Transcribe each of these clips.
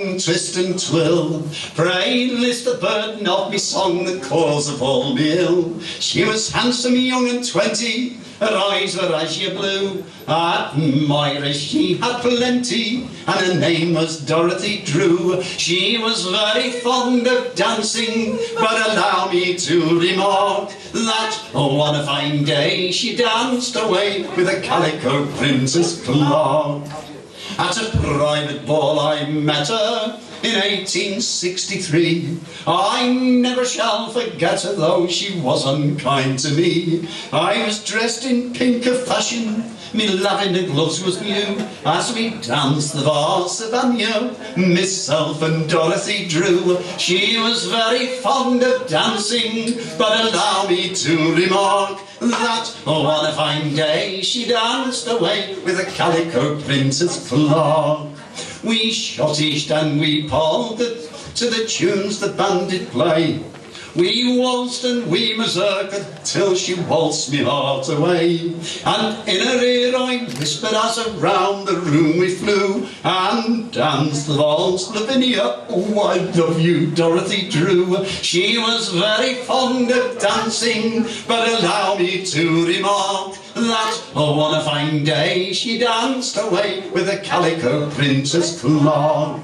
and twist and twill. Pray list the burden of me song, the cause of all me ill. She was handsome, young and twenty, her eyes were azure blue. At Myra she had plenty, and her name was Dorothy Drew. She was very fond of dancing, but allow me to remark that on a fine day she danced away with a calico printer's clerk. At a private ball I met her in 1863. I never shall forget her, though she was unkind to me. I was dressed in pink of fashion, me lavender gloves was new. As we danced the valse of Miss Self and Dorothy Drew. She was very fond of dancing, but allow me to remark that on a fine day she danced away with a calico printer's clerk. We shottished and we polkaed to the tunes the band did play. We waltzed and we mazurkaed till she waltzed me heart away. And in her ear I whispered as around the room we flew and danced the waltz Lavinia. Oh, I love you, Dorothy Drew. She was very fond of dancing, but allow me to remark that oh, on a fine day she danced away with a calico printer's clerk.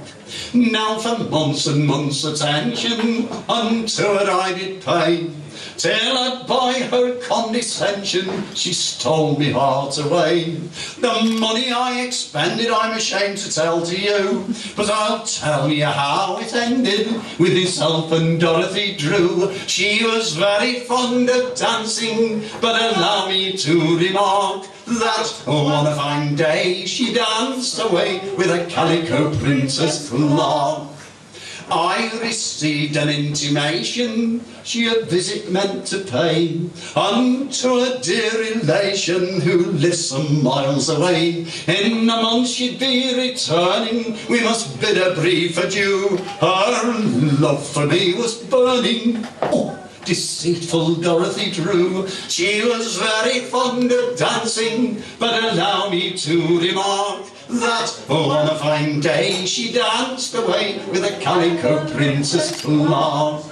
Now for months and months attention unto her I did pay, till that by her condescension she stole me heart away. The money I expended I'm ashamed to tell to you, but I'll tell you how it ended with myself and Dorothy Drew. She was very fond of dancing, but allow me to remark that on a fine day she danced away with a calico printer's clerk. I received an intimation she a visit meant to pay unto a dear relation who lives some miles away. In a month she'd be returning, we must bid her brief adieu. Her love for me was burning. Oh, deceitful Dorothy Drew. She was very fond of dancing, but allow me to remark that on a fine day she danced away with a calico printer's clerk.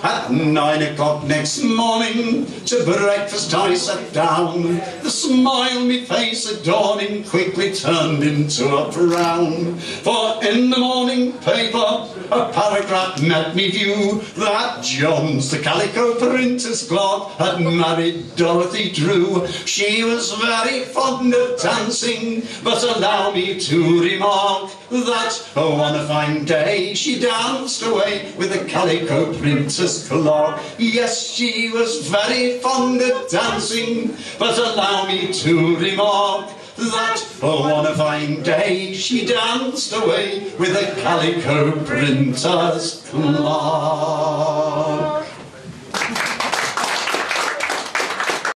At nine o'clock next morning, to breakfast I sat down. The smile me face adorning quickly turned into a frown. For in the morning paper, a paragraph met me view that Jones, the calico printer's clerk, had married Dorothy Drew. She was very fond of dancing, but allow me to remark that oh, on a fine day she danced away with the calico printer's clerk. Yes, she was very fond of dancing, but allow me to remark day she danced away with a calico printer's clerk.